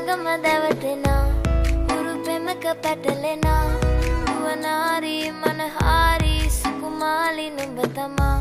ළඟම දැවටෙනා උරු පෙමක පැටලෙනා වනාරී මනහාරී සුකුමාලි නුඹ තමා